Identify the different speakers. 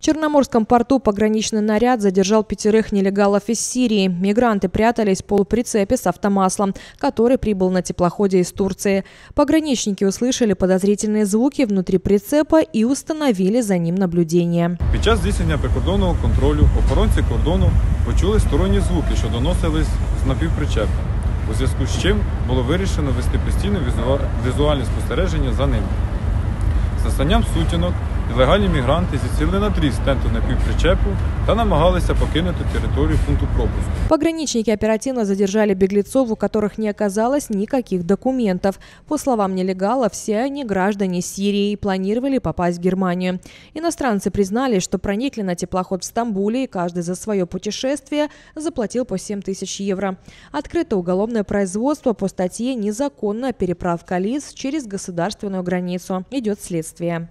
Speaker 1: В Черноморском порту пограничный наряд задержал пятерых нелегалов из Сирии. Мигранты прятались в полуприцепе с автомаслом, который прибыл на теплоходе из Турции. Пограничники услышали подозрительные звуки внутри прицепа и установили за ним наблюдение.
Speaker 2: Під час здійснення прикордонного контролю охоронці кордону почули сторонні звуки, що доносились з напівпричепа. У зв'язку з чим було вирішено вести постійне візуа- візуальне спостереження за ним. З настанням сутінок нелегальні мігранти зіцілили на дріз тенту напівпричепу та намагалися покинути територію пункту пропуску.
Speaker 1: Пограничники оперативно задержали беглецов, у которых не оказалось никаких документов. По словам нелегалов, все они граждане Сирии и планировали попасть в Германию. Иностранцы признали, что проникли на теплоход в Стамбуле и каждый за свое путешествие заплатил по 7 тысяч евро. Открыто уголовное производство по статье «Незаконная переправка лиц через государственную границу». Идет следствие.